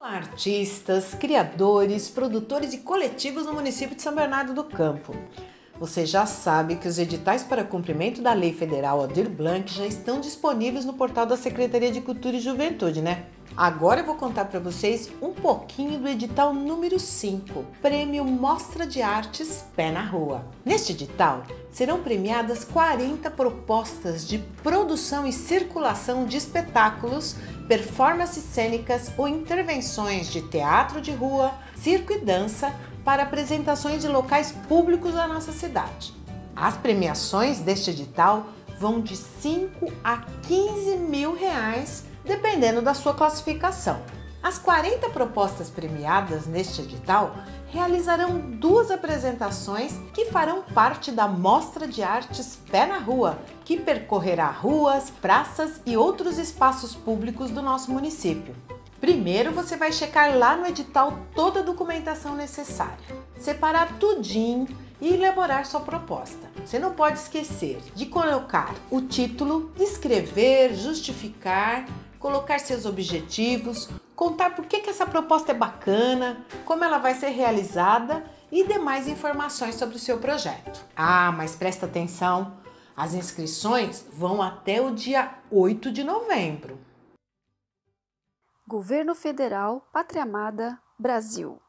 Artistas, criadores, produtores e coletivos no município de São Bernardo do Campo. Você já sabe que os editais para cumprimento da Lei Federal Aldir Blanc já estão disponíveis no portal da Secretaria de Cultura e Juventude, né? Agora eu vou contar para vocês um pouquinho do edital número 5, Prêmio Mostra de Artes Pé na Rua. Neste edital serão premiadas 40 propostas de produção e circulação de espetáculos, performances cênicas ou intervenções de teatro de rua, circo e dança para apresentações de locais públicos da nossa cidade. As premiações deste edital vão de 5 a 15 mil reais dependendo da sua classificação. As 40 propostas premiadas neste edital realizarão duas apresentações que farão parte da Mostra de Artes Pé na Rua, que percorrerá ruas, praças e outros espaços públicos do nosso município. Primeiro você vai checar lá no edital toda a documentação necessária, separar tudinho e elaborar sua proposta. Você não pode esquecer de colocar o título, descrever, justificar colocar seus objetivos, contar por que, que essa proposta é bacana, como ela vai ser realizada e demais informações sobre o seu projeto. Ah, mas presta atenção, as inscrições vão até o dia 8 de novembro. Governo Federal, Pátria Amada, Brasil.